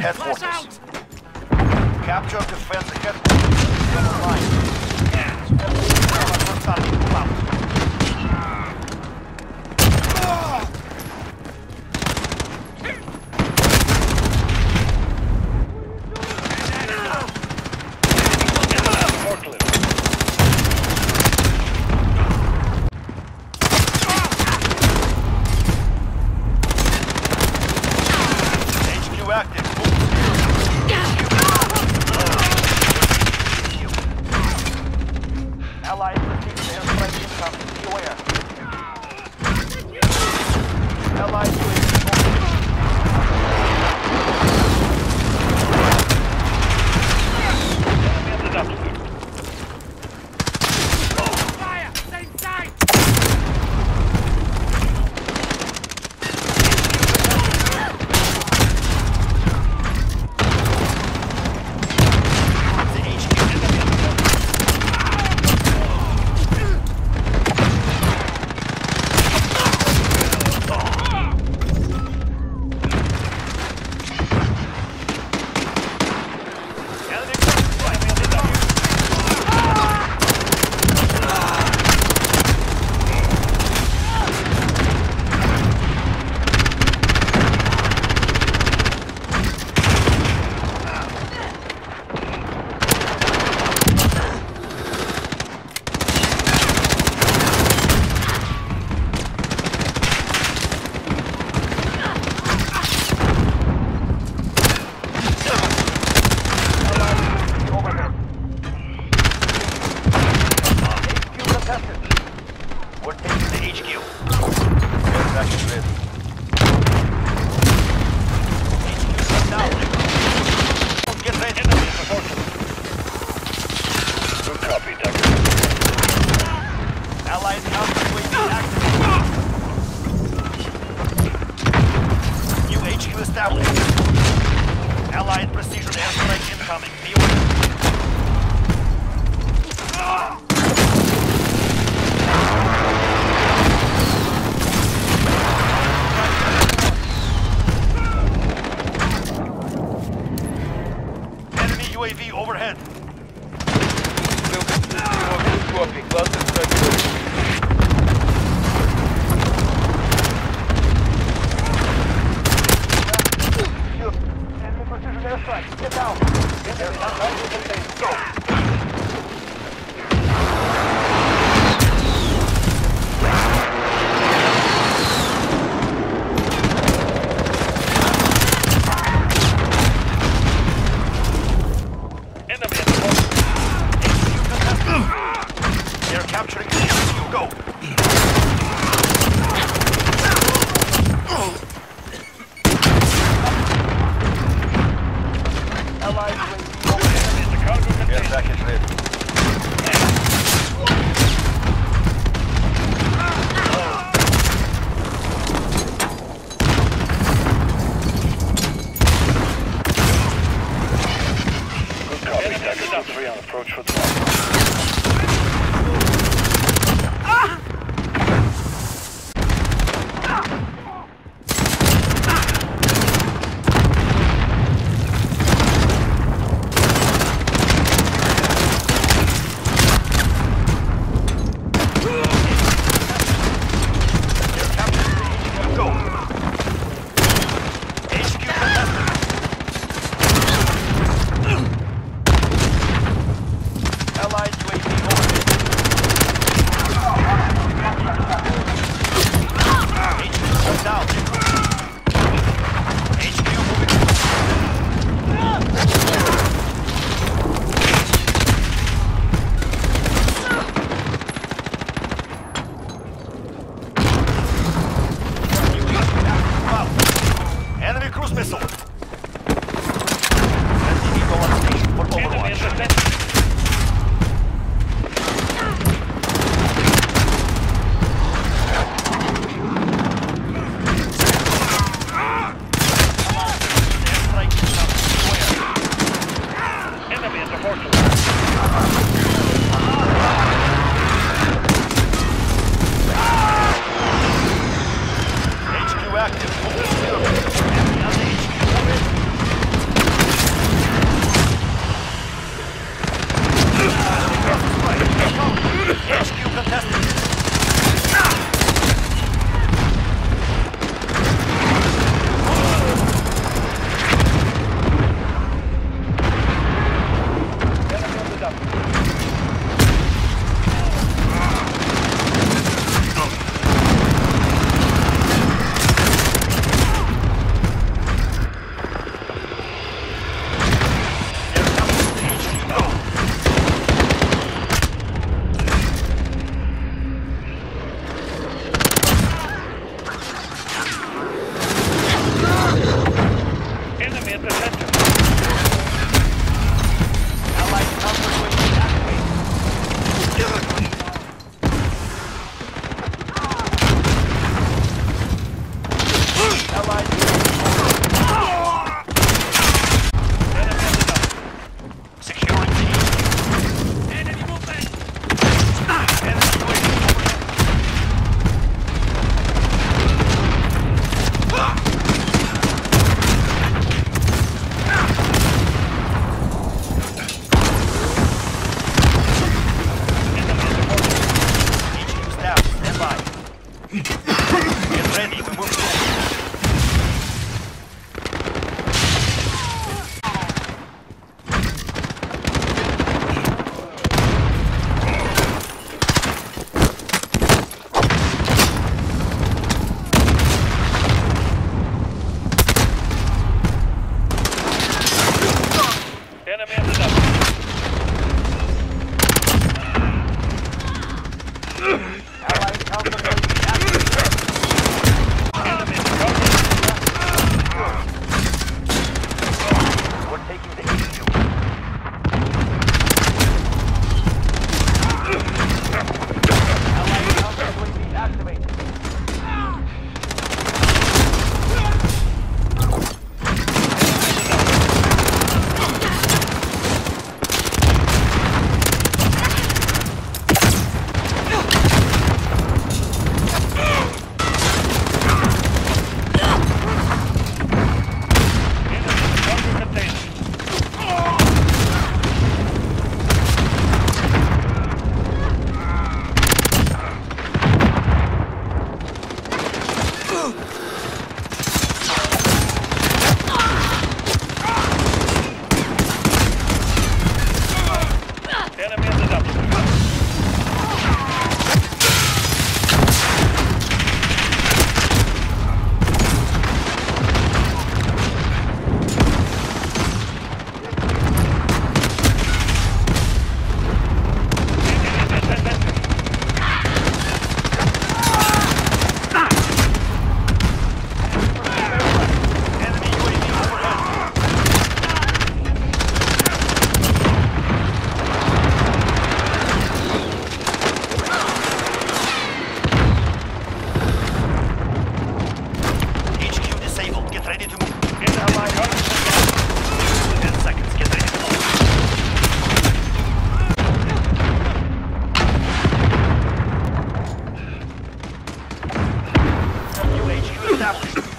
Headquarters. Capture defense headquarters. Line. Yeah. Airstrike incoming. Beware. Allied UAV UAV overhead. Copy. Cluster circulation. Enemy precision airstrike. Get down. Enemy. Go. Track is ready. Yeah. Ляпы.